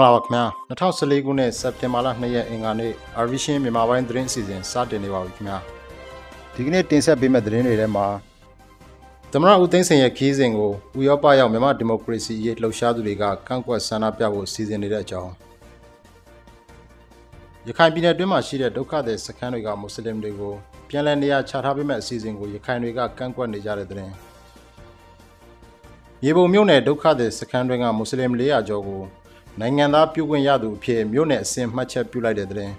္ဂလာပါခင်ဗျာ2014ခုနှစ်စက်တင်ဘာလ2ရက်အင်္ဂါနေ့ Arvision မြန်မာပိုင်းသတင်းအစီအစဉ်စတင်နေပါပြီခင်ဗျာဒီကနေ့တင်ဆက်ပေးမယ့်သတင်းတွေထဲမှာသမရဦးသိန်းစင်ရဲ့ခီးစဉ်ကိုဥရောပရောက်မြန်မာဒီမိုကရေစီရေးလှုပ်ရှားသူတွေကကန့်ကွက်ဆန္ဒပြဖို့စီစဉ်နေတဲ့အကြောင်းရခိုင်ပြည်နယ်တွင်းမှာရှိတဲ့ဒုက္ခသည်စခန်းတွေကမွတ်စလင်တွေကိုပြန်လည်နေရာချထားပေးမယ့်အစီအစဉ်ကိုရခိုင်တွေကကန့်ကွက်နေကြတဲ့သတင်းမြေပုံမြို့နယ်ဒုက္ခသည်စခန်းတွေကမွတ်စလင်400ကျော်ကို နိုင်ငံသားပြုခွင့်ရသူအဖြစ်မြို့နယ်အစင်မှတ်ချက်ပြုလိုက်တဲ့တဲ့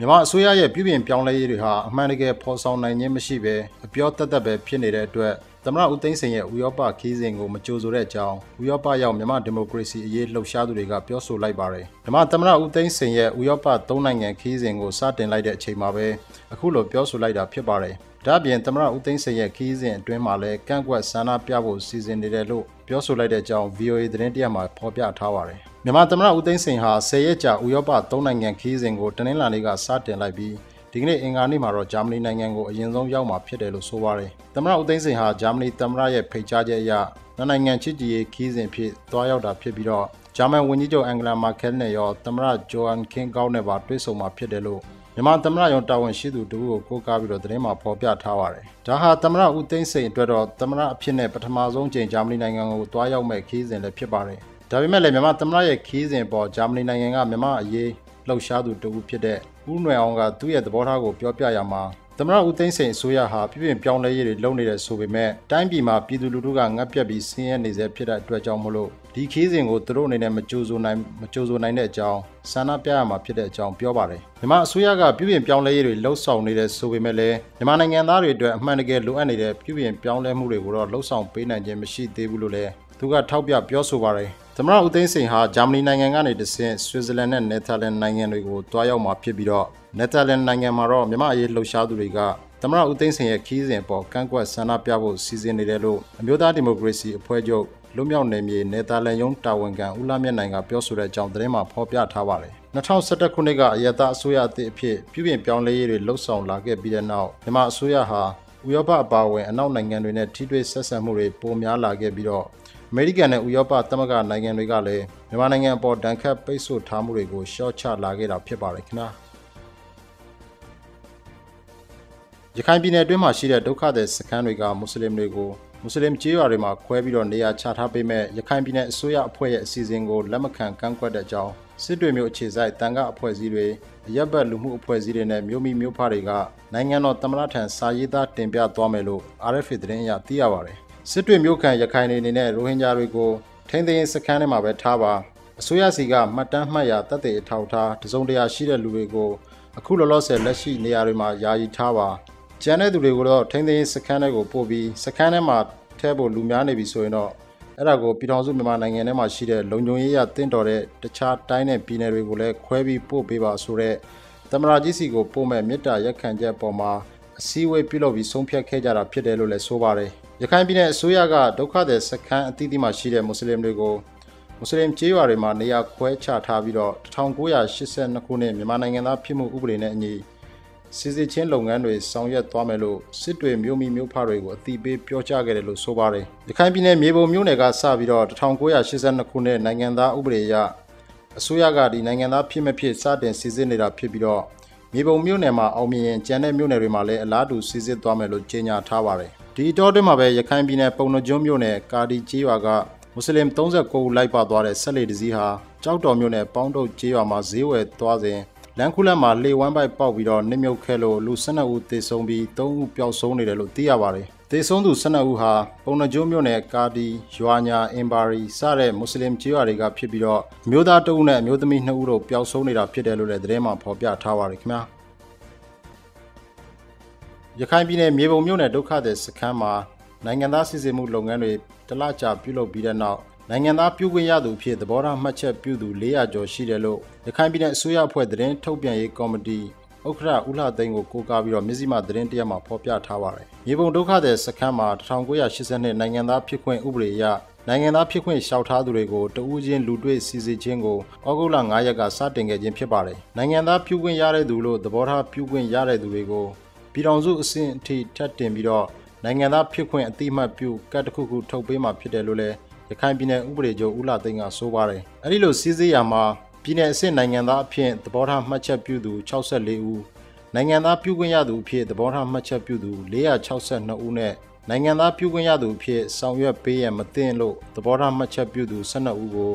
မြန်မာအစိုးရရဲ့ပြည်ပြင်ပြောင်းလဲရေးတွေဟာအမှန်တကယ်ဖော်ဆောင်နိုင်ခြင်းမရှိဘဲအပြောတတ်တတ်ပဲဖြစ်နေတဲ့အတွက်သမရဦးသိန်းစိန်ရဲ့ဥရောပခီးစဉ်ကိုမကြိုဆိုတဲ့အကြောင်းဥရောပရောက်မြန်မာဒီမိုကရေစီအရေးလှုပ်ရှားသူတွေကပြောဆိုလိုက်ပါတယ်။မြန်မာသမရဦးသိန်းစိန်ရဲ့ဥရောပသုံးနိုင်ငံခီးစဉ်ကိုစတင်လိုက်တဲ့အချိန်မှာပဲအခုလိုပြောဆိုလိုက်တာဖြစ်ပါတယ်။ ဒါ့အပြင်သမရဦးသိန်းစိန်ရဲ့ခီးစဉ်အတွင်းမှာလည်းကန့်ကွက်ဆန္ဒပြဖို့စီစဉ်နေတယ်လို့ပြောဆိုလိုက်တဲ့အကြောင်း VOA သတင်းတရက်မှာဖော်ပြထားပါတယ်။မြန်မာသမရဦးသိန်းစိန်ဟာ10ရက်ကြာဥရောပသုံးနိုင်ငံခီးစဉ်ကိုတနင်္လာနေ့ကစတင်လိုက်ပြီးဒီကနေ့အင်္ဂါနေ့မှာတော့ဂျာမနီနိုင်ငံကိုအရင်ဆုံးရောက်မှာဖြစ်တယ်လို့ဆိုပါတယ်။သမရဦးသိန်းစိန်ဟာဂျာမနီသမရရဲ့ဖိတ်ကြားချက်အရနိုင်ငံချစ်ကြည်ရေးခီးစဉ်ဖြစ်သွားရောက်တာဖြစ်ပြီးတော့ဂျာမန်ဝန်ကြီးချုပ်အန်ဂလာမာကယ်နဲ့ရောသမရဂျိုအန်ကင်းကောက်နဲ့ပါတွေ့ဆုံမှာဖြစ်တယ်လို့ မြန်မာသမရရုံတာဝန်ရှိသူတို့ကိုကိုးကားပြီးတော့သတင်းမှာဖော်ပြထားပါတယ်။ဒါဟာသမရဦးသိန်းစိန်အတွက်တော့သမရအဖြစ်နဲ့ပထမဆုံးချိန်ဂျာမနီနိုင်ငံကိုတွားရောက်မဲ့ခီးစဉ်လည်းဖြစ်ပါတယ်။ဒါပေမဲ့လည်းမြန်မာသမရရဲ့ခီးစဉ်ပေါ်ဂျာမနီနိုင်ငံကမြန်မာအရေးလှုပ်ရှားသူတဦးဖြစ်တဲ့ဦးနွယ်အောင်ကသူ့ရဲ့သဘောထားကိုပြောပြရမှာသမရဦးသိန်းစိန်အစိုးရဟာပြည်ပြင်ပြောင်းလဲရေးတွေလုပ်နေတဲ့ဆိုပေမဲ့တိုင်းပြည်မှာပြည်သူလူထုကငတ်ပြတ်ပြီးဆင်းရဲနေစေဖြစ်တဲ့အတွက်ကြောင့်မလို့ ဒီခီးစဉ်ကိုသူတို့အနေနဲ့မကြိုးစိုးနိုင်မကြိုးစိုးနိုင်တဲ့အကြောင်းဆန္ဒပြရမှာဖြစ်တဲ့အကြောင်းပြောပါတယ်မြန်မာအစိုးရကပြည်ပြင်ပြောင်းလဲရေးတွေလှုပ်ဆောင်နေတဲ့ဆိုပေမဲ့လည်းမြန်မာနိုင်ငံသားတွေအတွက်အမှန်တကယ်လိုအပ်နေတဲ့ပြည်ပြင်ပြောင်းလဲမှုတွေကိုတော့လှုပ်ဆောင်ပေးနိုင်ခြင်းမရှိသေးဘူးလို့လည်းသူကထောက်ပြပြောဆိုပါတယ်သမရဦးသိန်းစိန်ဟာဂျာမနီနိုင်ငံကနေတဆင့်ဆွစ်ဇာလန်နဲ့နယ်သာလန်နိုင်ငံတွေကိုတွားရောက်မှာဖြစ်ပြီးတော့နယ်သာလန်နိုင်ငံမှာတော့မြန်မာအရေးလှုပ်ရှားသူတွေကသမရဦးသိန်းစိန်ရဲ့ခီးစဉ်ပေါ်ကန့်ကွက်ဆန္ဒပြဖို့စီစဉ်နေတယ်လို့အမျိုးသားဒီမိုကရေစီအဖွဲ့ချုပ် လွတ်မြောက်နယ်မြေနယ်သာလန်ရုံးတာဝန်ခံဦးလာမြတ်နိုင်ကပြောဆိုတဲ့အကြောင်းသတင်းမှာဖော်ပြထားပါတယ်2011ခုနှစ်ကအယက်သားအစိုးရအသစ်အဖြစ်ပြုပြင်ပြောင်းလဲရေးတွေလှုပ်ဆောင်လာခဲ့ပြီးတဲ့နောက်မြန်မာအစိုးရဟာဥရောပအပါအဝင်အနောက်နိုင်ငံတွေနဲ့ထိတွေ့ဆက်ဆံမှုတွေပိုများလာခဲ့ပြီးတော့အမေရိကန်နဲ့ဥရောပသမဂ္ဂနိုင်ငံတွေကလည်းမြန်မာနိုင်ငံအပေါ်ဒဏ်ခတ်ပိတ်ဆို့ထားမှုတွေကိုရှော့ချလာခဲ့တာဖြစ်ပါတယ်ခင်ဗျာရခိုင်ပြည်နယ်အတွင်းမှာရှိတဲ့ဒုက္ခသည်စခန်းတွေကမွတ်စလင်တွေကို မွတ်စလင်ကျေးရွာတွေမှာခွဲပြီးတော့နေရာချထားပေးမဲ့ရခိုင်ပြည်နယ်အစိုးရအဖွဲ့ရဲ့အစီအစဉ်ကိုလက်မခံကန့်ကွက်တဲ့အကြောင်းစစ်တွေမျိုးအခြေစိုက်တန်ခအဖွဲ့အစည်းတွေအရက်ဘတ်လူမှုအဖွဲ့အစည်းတွေနဲ့မြို့မိမြို့ဖတွေကနိုင်ငံတော်သမ္မတထံစာရေးသားတင်ပြသွားမယ်လို့ RFA သတင်းအရသိရပါတယ်စစ်တွေမျိုးခံရခိုင်နေနေနဲ့ရိုဟင်ဂျာတွေကိုထိန်းသိမ်းစခန်းထဲမှာပဲထားပါအစိုးရစီကမှတ်တမ်းမှတ်ရတပ်တဲ့အထောက်ထားတစုံတရာရှိတဲ့လူတွေကိုအခုလောလောဆယ်လက်ရှိနေရာတွေမှာယာယီထားပါ ကျန်တဲ့သူတွေကိုတော့ထိန်းသိမ်းစခန်းထဲကိုပို့ပြီးစခန်းထဲမှာထဲဖို့လူများနေပြီဆိုရင်တော့အဲ့ဒါကိုပြည်ထောင်စုမြန်မာနိုင်ငံထဲမှာရှိတဲ့လုံခြုံရေးရတင့်တော်တဲ့တခြားတိုင်းနဲ့ပြည်နယ်တွေကိုလည်းခွဲပြီးပို့ပေးပါဆိုတော့သမရာကြီးစီကိုပို့မဲ့မေတ္တာရက်ခံချက်ပေါ်မှာအစည်းအဝေးပြုလုပ်ပြီးဆုံးဖြတ်ခဲ့ကြတာဖြစ်တယ်လို့လည်းဆိုပါတယ်ရခိုင်ပြည်နယ်အစိုးရကဒုက္ခသည်စခန်းအသီးသီးမှာရှိတဲ့မွတ်စလင်တွေကိုမွတ်စလင်ကျေးရွာတွေမှာနေရာခွဲချထားပြီးတော့1982ခုနှစ်မြန်မာနိုင်ငံသားဖြစ်မှုဥပဒေနဲ့အညီ စစ်စစ်ချင်းလုပ်ငန်းတွေဆောင်ရွက်သွားမယ်လို့စစ်တွေမြို့မိမြို့ဖတွေကိုအတိပေးပြောကြားခဲ့တယ်လို့ဆိုပါတယ်။ရခိုင်ပြည်နယ်မြေပုံမြို့နယ်ကစပြီးတော့1982ခုနှစ်နိုင်ငံသားဥပဒေအရအစိုးရကဒီနိုင်ငံသားဖြစ်မဖြစ်စတင်စစ်စစ်နေတာဖြစ်ပြီးတော့မြေပုံမြို့နယ်မှာအောင်မြင်ရင်ကျန်တဲ့မြို့နယ်တွေမှာလည်းအလားတူစစ်စစ်သွားမယ်လို့ကြေညာထားပါတယ်။ဒီတော့တွင်မှာပဲရခိုင်ပြည်နယ်ပုံနှကျွန်းမြို့နယ်ကာဒီကျေးရွာကမွတ်စလင်39ဦးလိုက်ပါသွားတဲ့ဆက်လေတစည်းဟာကြောက်တော်မြို့နယ်ပေါင်းတုတ်ကျေးရွာမှာဈေးဝယ်သွားစဉ် လန်ခုလက်မှာလေဝမ်းပိုက်ပေါက်ပြီးတော့နစ်မြုပ်ခဲ့လို့လူ12ဦးသေဆုံးပြီး3ဦးပျောက်ဆုံးနေတယ်လို့သိရပါတယ်။သေဆုံးသူ12ဦးဟာပုံနှကျိုးမြို့နယ်ကာဒီရွာညာအင်ဘာရီစတဲ့မွတ်စလင်ကျေးရွာတွေကဖြစ်ပြီးတော့မျိုးသားတအုပ်နဲ့အမျိုးသမီး2ဦးတို့ပျောက်ဆုံးနေတာဖြစ်တယ်လို့လည်းသတင်းမှာဖော်ပြထားပါတယ်ခင်ဗျာ။ရခိုင်ပြည်နယ်မြေပုံမြို့နယ်ဒုက္ခသည်စခန်းမှာနိုင်ငံသားစစ်ဆေးမှုလုပ်ငန်းတွေတလကြာပြုလုပ်ပြီးတဲ့နောက် နိုင်ငံသားပြုခွင့်ရသူဖြစ်သဘောထားမှတ်ချက်ပြုသူ400ကျော်ရှိတယ်လို့ရခိုင်ပြည်နယ်အစိုးရအဖွဲ့သတင်းထုတ်ပြန်ရေးကော်မတီဥက္ကဋ္ဌဦးလှသိန်းကိုကိုးကားပြီးတော့မြစည်းမသတင်းတရက်မှာဖော်ပြထားပါတယ်။မြေပုံဒုက္ခသည်စခန်းမှာ1982နိုင်ငံသားဖြစ်ခွင့်ဥပဒေအရနိုင်ငံသားဖြစ်ခွင့်လျှောက်ထားသူတွေကိုတဦးချင်းလူတွေ့စီစစ်ခြင်းကိုဩဂုတ်လ9ရက်ကစတင်ခဲ့ခြင်းဖြစ်ပါတယ်။နိုင်ငံသားပြုခွင့်ရတဲ့သူလို့သဘောထားပြုခွင့်ရတဲ့သူတွေကိုပြည်ထောင်စုအဆင့်အထိထပ်တင်ပြီးတော့နိုင်ငံသားဖြစ်ခွင့်အတိအမှတ်ပြုကတ်တစ်ခုခုထုတ်ပေးမှာဖြစ်တယ်လို့လည်း ရခိုင်ပြည်နယ်ဥပဒေချုပ်ဦးလာသိန်းကဆိုပါတယ်။အဲဒီလိုစီးစည်းရမှာပြည်내အဆင့်နိုင်ငံသားအဖြစ်သဘောထားမှတ်ချက်ပြုသူ64ဦးနိုင်ငံသားပြုခွင့်ရသူအဖြစ်သဘောထားမှတ်ချက်ပြုသူ462ဦးနဲ့နိုင်ငံသားပြုခွင့်ရသူအဖြစ်ဆောင်ရွက်ပေးရမသိလို့သဘောထားမှတ်ချက်ပြုသူ12ဦးကို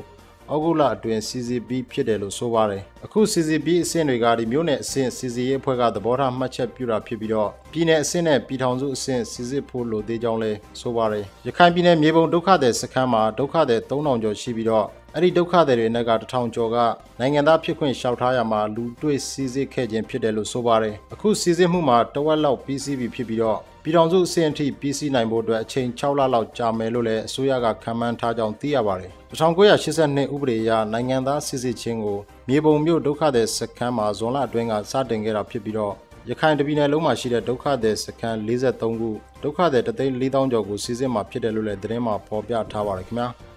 ဩဂုတ်လအတွင်း CCP ဖြစ်တယ်လို့ဆိုပါတယ်အခု CCP အဆင့်တွေကဒီမျိုးနယ်အဆင့် CCP အဖွဲ့ကသဘောထားမှတ်ချက်ပြုတာဖြစ်ပြီးတော့ပြည်내အဆင့်နဲ့ပြည်ထောင်စုအဆင့် CCP ဖို့လိုသေးကြောင်းလဲဆိုပါတယ်ရခိုင်ပြည်နယ်မြေပုံဒုက္ခသည်စခန်းမှာဒုက္ခသည်3000ကျော်ရှိပြီးတော့ အဲ့ဒီဒုက္ခသည်တွေနဲ့ကတထောင်ကျော်ကနိုင်ငံသားဖြစ်ခွင့်လျှောက်ထားရမှာလူတွေ့စီစစ်ခဲ့ခြင်းဖြစ်တယ်လို့ဆိုပါတယ်အခုစီစစ်မှုမှာတဝက်လောက်ပြီးစီးပြီဖြစ်ပြီးတော့ပြည်ထောင်စုအဆင့်အထိပြီးစီးနိုင်ဖို့အတွက်အချိန်6လလောက်ကြာမယ်လို့လည်းအစိုးရကခံမှန်းထားကြောင်းသိရပါတယ်1982ဥပဒေအရနိုင်ငံသားစစ်စစ်ချင်းကိုမြေပုံမြို့ဒုက္ခသည်စခန်းမှာဇွန်လအတွင်းကစတင်ခဲ့တာဖြစ်ပြီးတော့ရခိုင်တပြည်နယ်လုံးမှာရှိတဲ့ဒုက္ခသည်စခန်း43ခုဒုက္ခသည်3,400ကျော်ကိုစီစစ်မှာဖြစ်တယ်လို့လည်းသတင်းမှာဖော်ပြထားပါတယ်ခင်ဗျာ။